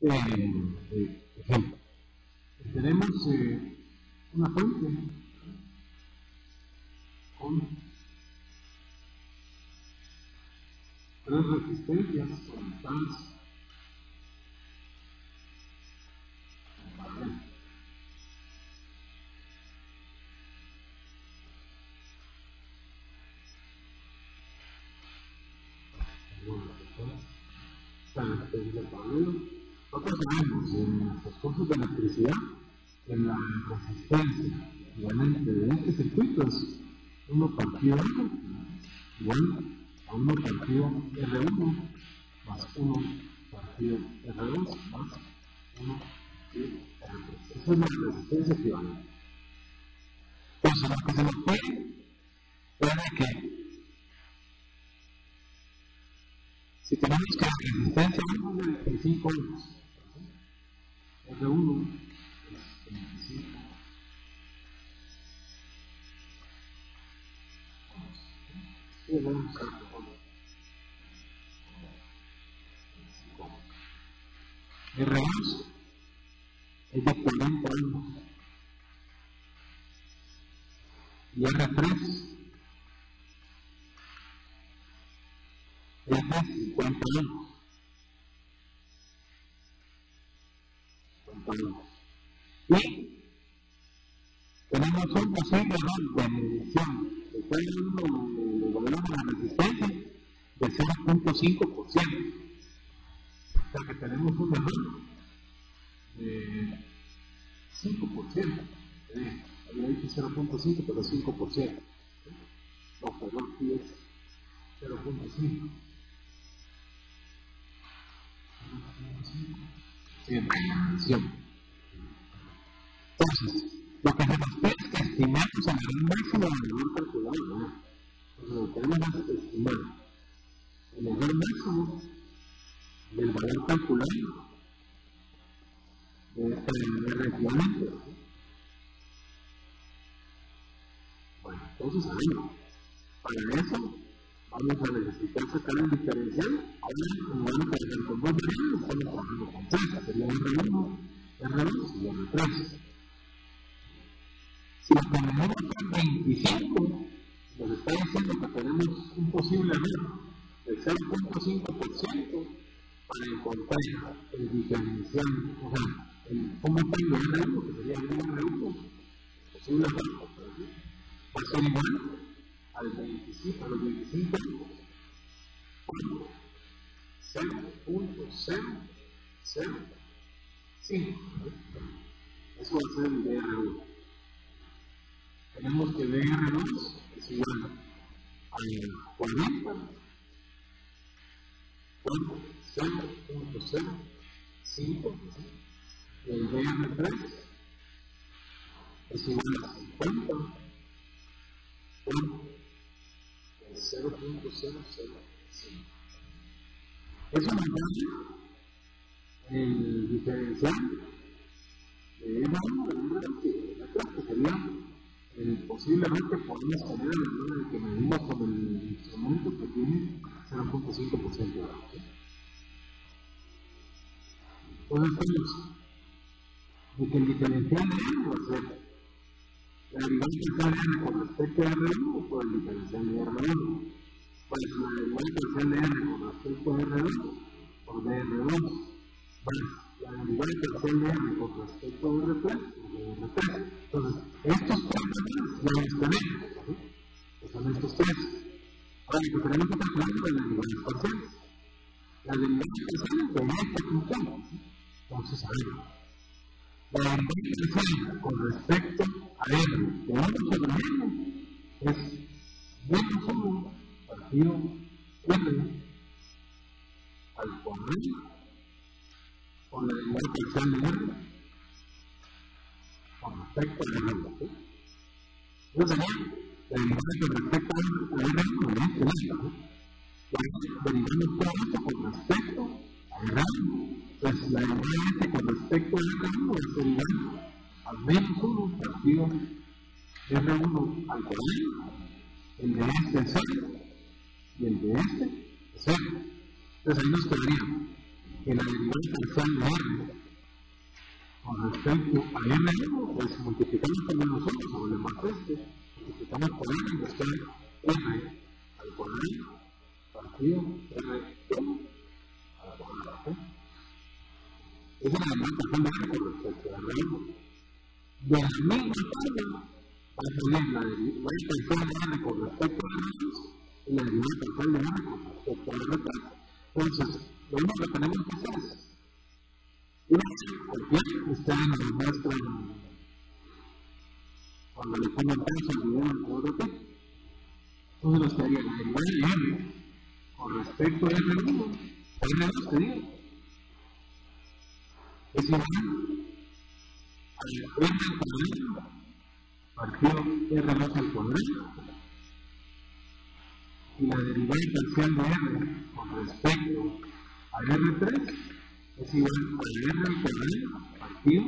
eh, ejemplo. Tenemos eh, una fuente con tres resistencias conectadas nosotros sabemos en los cursos de electricidad en la resistencia obviamente de este circuito es 1 partido R igual a 1 partido R1 más 1 partido R2 más 1 partido R3. Esa es la resistencia equivalente. Entonces, lo que se nos puede, puede que Si tenemos que la resistencia es de 25 ohms, R1 es 25 y el R2 es de 40 ohms y R3 es de 50 años. 50 años. Y tenemos un posible error de medición de cada uno de la resistencia de 0.5%. O sea que tenemos un error de 5%. Eh, había dicho 0.5, pero 5%. No, perdón, aquí es 0.5. Entonces, lo que se nos es que estimemos el máximo del valor calculado, ¿no? Lo que estimar el valor máximo del valor calculado de este reglamento. Bueno, entonces, ahí, para eso, vamos a necesitar sacar el diferencial. Ahora, como vamos a hacer con dos variables, estamos trabajando con tres, sería R1, R2 y R3. Si lo ponemos con 25, nos está diciendo que tenemos un posible error del 0.5% para encontrar el diferencial, o sea, el, cómo tengo R1, que sería el R1, posible error, va a ser igual al 25, a los 25 años. 0.005. Eso va a ser el DR1. Tenemos que DR2 es igual a 40 0.05 y el DR3 es igual a 50 0.005. Eso nos da el diferencial de esa número que sería el posiblemente podemos tener el número que medimos con el instrumento que tiene 0.5% de agua. Entonces de que el diferencial de ser la diferencia de R con respecto a R1 por el diferencial de R1. Pues la diferencia de R con respecto a R2 por DR2. Pues la diferencia de R con respecto a R3 por R3. Entonces, estos tres ya los tenemos. ¿sí? son estos tres. Ahora, lo que tenemos que calcular es la derivada parcial. La derivada parcial de esta función. Entonces, a la diferencia con respecto a R de 1 sobre es menos 1 partido al cuadrado con la derivada parcial de R con respecto a R. Entonces sería la con respecto a R con. Derivamos todo esto con respecto a pues la derivada con respecto a R1 es ser igual a menos 1 partido R1 al cuadrado, el de este es 0 y el de este es 0. Entonces ahí nos quedaría que la derivada parcial de R con respecto a R1, pues multiplicamos también nosotros sobre el más este, multiplicamos por R y nos queda R al cuadrado partido R1 es la derivada parcial de R con respecto a R1. De la misma forma, va a la derivada de con respecto a R2 y la derivada parcial de con respecto a R3. Entonces, lo único que tenemos que hacer es copiar, ustedes nos muestran cuando le pongan peso al video del otro P. Entonces nos quedaría la derivada de R con respecto a R1, R2 sería es igual a R al cuadrado partido R2 al cuadrado y la derivada parcial de R con respecto a R3 es igual a R al cuadrado partido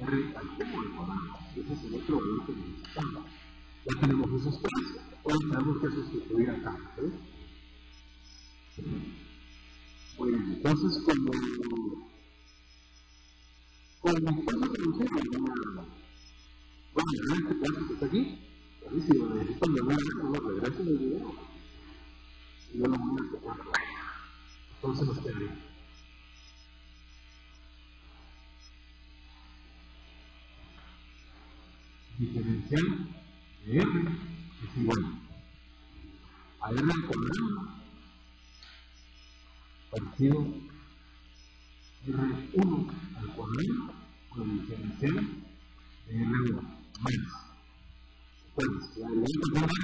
R al cubo al cuadrado. Ese es el otro valor que necesitamos. Ya tenemos esos tres, ahora tenemos que sustituir acá. ¿eh? Bueno, entonces como como mi esposo conoce una bueno, este pedazo que está aquí, si lo necesitan de nuevo, no lo regreso del video. Y yo lo voy a empezar. Entonces nos quedaría. Diferencial de R es igual a R al cuadrado partido R1 al cuadrado diferencial de R1 más pues la de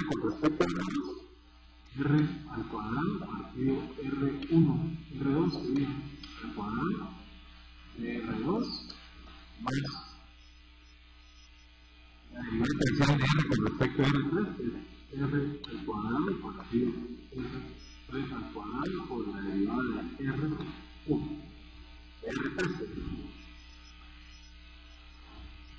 con respecto a R2, R al cuadrado partido R1, R2 sería al cuadrado de R2 más la derivada de R con respecto a R3 es R al cuadrado partido R3 al cuadrado por la derivada de R1, R3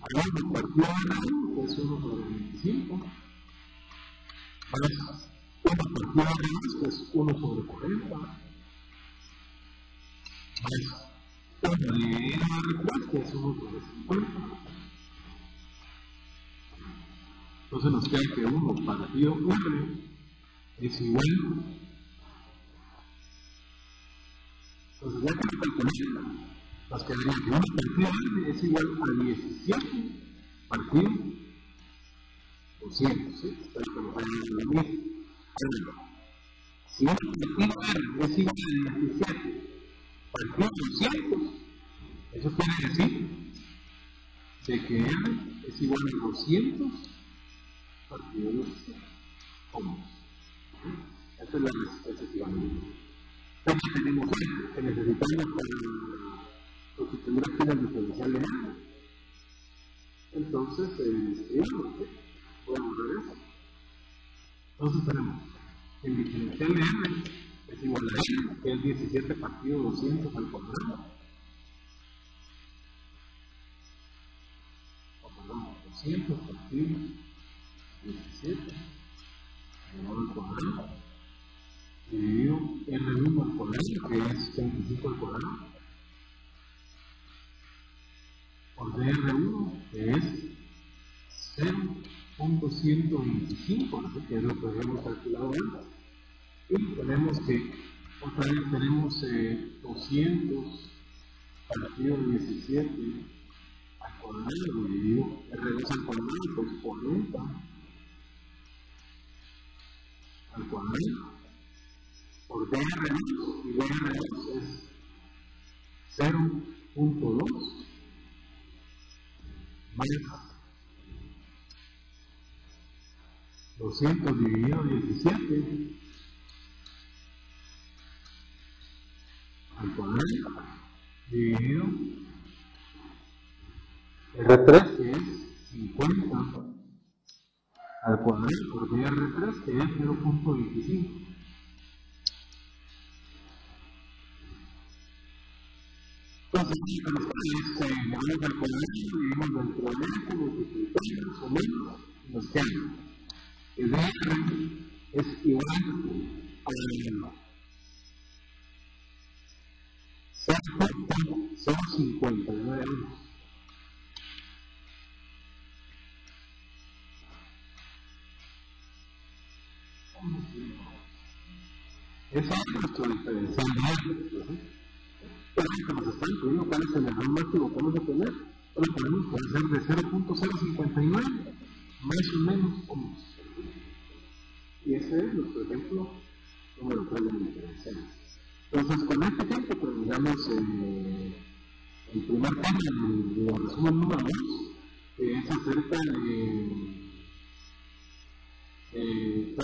1 partido R1, que es 1 sobre 25, más 1 partido R2, que es 1 sobre 40, más uno dividido entre 3, que es 1 sobre 50. Entonces nos queda que 1 partido R es igual. Entonces ya que lo calculamos, nos quedaría que 1 partido es igual a 17 partido 200. ¿sí? Espero que nos vayan si 1 partido R es igual a 17 partido 200. Eso quiere decir de que R es igual a 200 partido 200 ohms. Esa es la resistencia equivalente. Entonces tenemos que necesitamos para sustituir aquí el diferencial de R. Entonces, eh, podemos ver eso. Entonces tenemos el diferencial de R es igual a N, que es 17 partido 200 al cuadrado. O perdón, 200 partido 17 al cuadrado. Dividido R1 al cuadrado, que es 25 al cuadrado. Por DR1, que es 0.125, que es lo que habíamos calculado antes. Y tenemos que, otra vez tenemos eh, 200 partido 17 al cuadrado dividido R2 al cuadrado, pues 40 al cuadrado. Por DR2 y DR2 es 0.2 más 200 dividido 17 al cuadrado dividido R3 que es 50 al cuadrado por DR3 que es 0.25. Entonces, los cuadrado, dividimos dentro de multiplicamos o menos, nos. El DR es igual a la 0.59 euros. Ese es nuestro diferencial Pero que nos están incluyendo cuál es el error máximo que vamos a tener. Lo podemos puede ser de 0.059, más o menos. Y ese es nuestro ejemplo número 3 de la diferencial. Entonces, con este ejemplo terminamos eh, el primer tema del resumen número 2, que es acerca de. Eh,